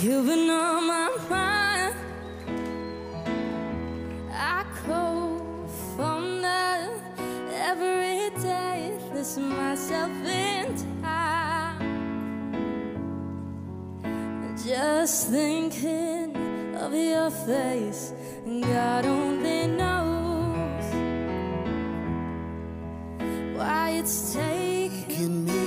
You've been on my mind. I go from there every day, listen myself in time. Just thinking of your face, and God only knows why it's taking me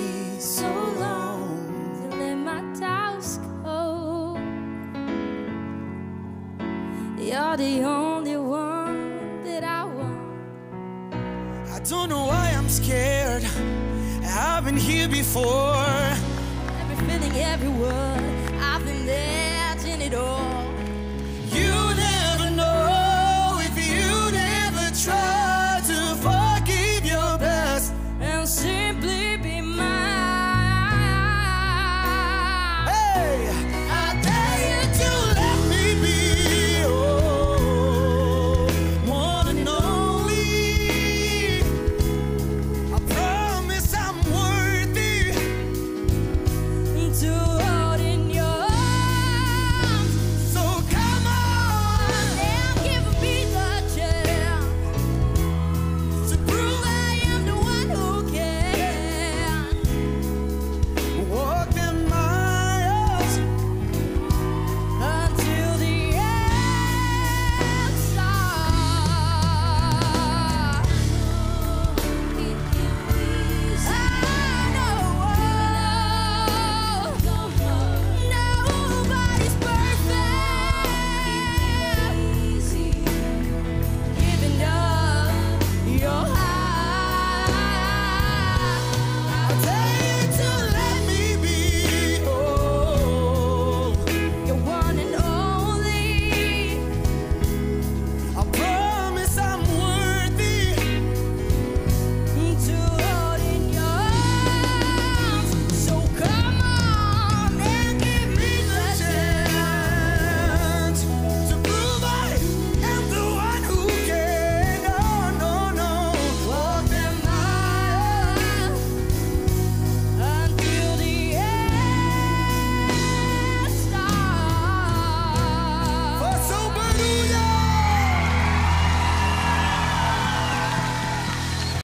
You're the only one that I want. I don't know why I'm scared. I've been here before. Every feeling, every word, I've been there, seen it all.